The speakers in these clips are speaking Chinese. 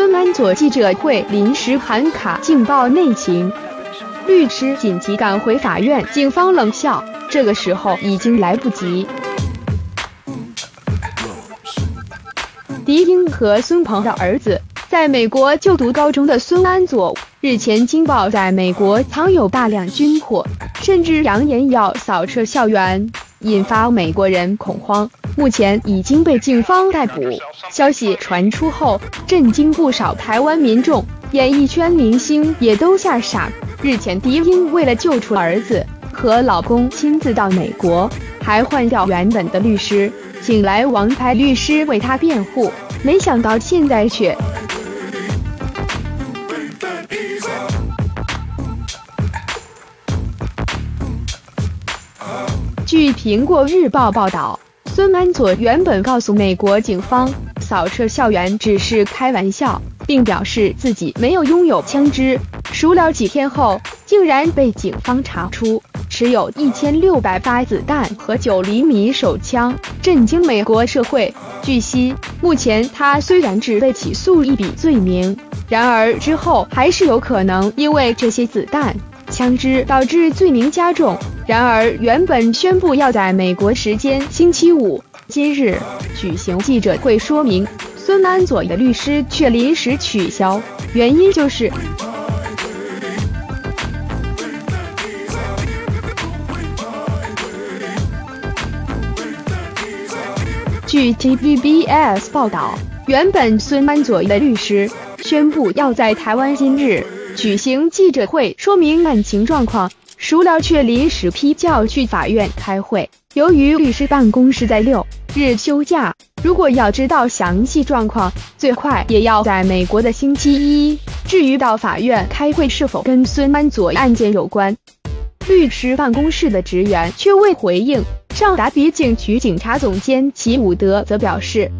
孙安佐记者会临时喊卡，劲爆内情。律师紧急赶回法院，警方冷笑，这个时候已经来不及。狄英和孙鹏的儿子，在美国就读高中的孙安佐，日前惊爆在美国藏有大量军火，甚至扬言要扫射校园，引发美国人恐慌。目前已经被警方逮捕。消息传出后，震惊不少台湾民众，演艺圈明星也都吓傻。日前，狄英为了救出儿子和老公，亲自到美国，还换掉原本的律师。请来王牌律师为他辩护，没想到现在却……据苹果日报报道，孙安佐原本告诉美国警方，扫射校园只是开玩笑，并表示自己没有拥有枪支。熟了几天后，竟然被警方查出。持有一千六百发子弹和九厘米手枪，震惊美国社会。据悉，目前他虽然只被起诉一笔罪名，然而之后还是有可能因为这些子弹、枪支导致罪名加重。然而，原本宣布要在美国时间星期五今日举行记者会说明，孙安佐的律师却临时取消，原因就是。据 TVBS 报道，原本孙安佐的律师宣布要在台湾今日举行记者会说明案情状况，孰料却临时批叫去法院开会。由于律师办公室在六日休假，如果要知道详细状况，最快也要在美国的星期一。至于到法院开会是否跟孙安佐案件有关，律师办公室的职员却未回应。上达比警局警察总监齐伍德则表示，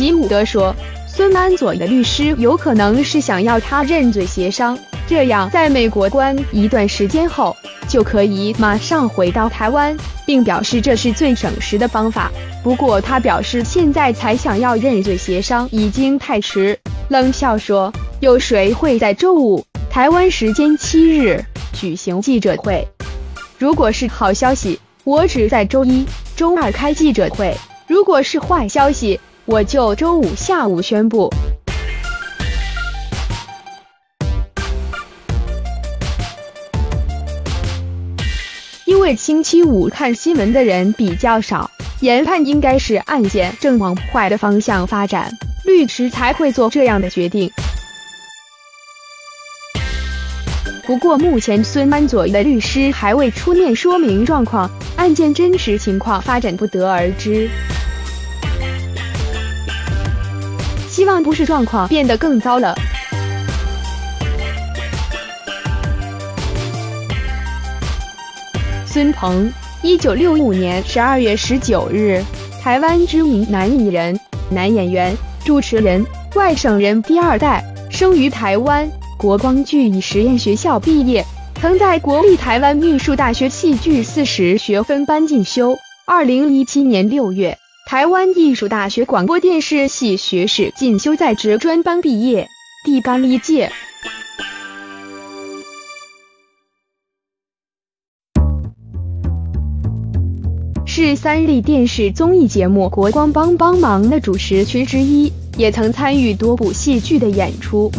吉姆德说，孙安佐的律师有可能是想要他认罪协商，这样在美国关一段时间后，就可以马上回到台湾，并表示这是最省时的方法。不过他表示，现在才想要认罪协商已经太迟，冷笑说。有谁会在周五台湾时间七日举行记者会？如果是好消息，我只在周一、周二开记者会；如果是坏消息，我就周五下午宣布。因为星期五看新闻的人比较少，研判应该是案件正往坏的方向发展，律师才会做这样的决定。不过，目前孙安佐的律师还未出面说明状况，案件真实情况发展不得而知。希望不是状况变得更糟了。孙鹏，一九六五年十二月十九日，台湾知名男艺人、男演员、主持人，外省人第二代，生于台湾。国光剧艺实验学校毕业，曾在国立台湾艺术大学戏剧四十学分班进修。二零一七年六月，台湾艺术大学广播电视系学士进修在职专班毕业。第八届是三立电视综艺节目《国光帮帮忙》的主持群之一，也曾参与多部戏剧的演出。